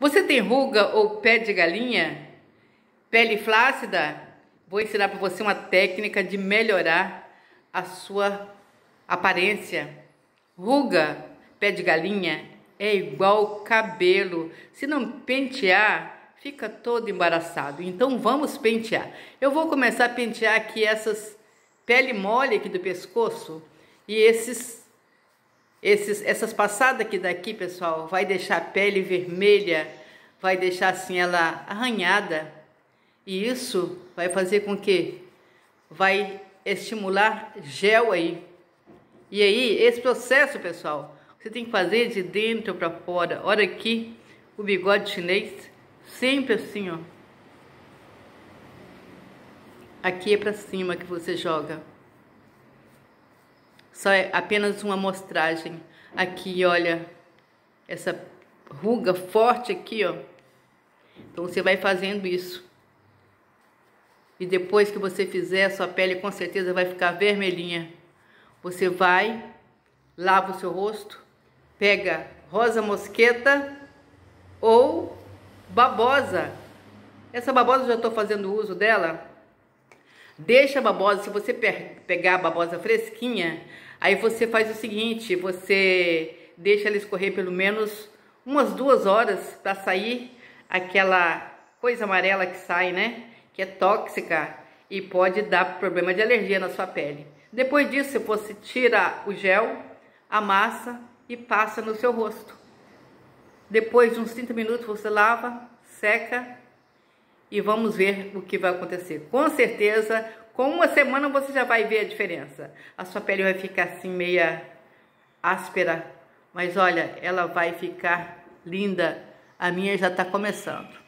Você tem ruga ou pé de galinha? Pele flácida? Vou ensinar para você uma técnica de melhorar a sua aparência. Ruga, pé de galinha, é igual cabelo. Se não pentear, fica todo embaraçado. Então vamos pentear. Eu vou começar a pentear aqui essas pele mole aqui do pescoço e esses esses, essas passadas aqui daqui, pessoal, vai deixar a pele vermelha, vai deixar assim ela arranhada. E isso vai fazer com que vai estimular gel aí. E aí, esse processo, pessoal, você tem que fazer de dentro para fora. Olha aqui o bigode chinês, sempre assim, ó. Aqui é para cima que você joga. Só é apenas uma amostragem. Aqui, olha, essa ruga forte aqui, ó. Então você vai fazendo isso. E depois que você fizer, sua pele com certeza vai ficar vermelhinha. Você vai, lava o seu rosto, pega rosa mosqueta ou babosa. Essa babosa eu já estou fazendo uso dela. Deixa a babosa, se você pegar a babosa fresquinha, Aí você faz o seguinte, você deixa ela escorrer pelo menos umas duas horas para sair aquela coisa amarela que sai, né? Que é tóxica e pode dar problema de alergia na sua pele. Depois disso, você tira o gel, amassa e passa no seu rosto. Depois de uns 30 minutos você lava, seca e vamos ver o que vai acontecer. Com certeza, com uma semana você já vai ver a diferença. A sua pele vai ficar assim meia áspera, mas olha, ela vai ficar linda. A minha já está começando.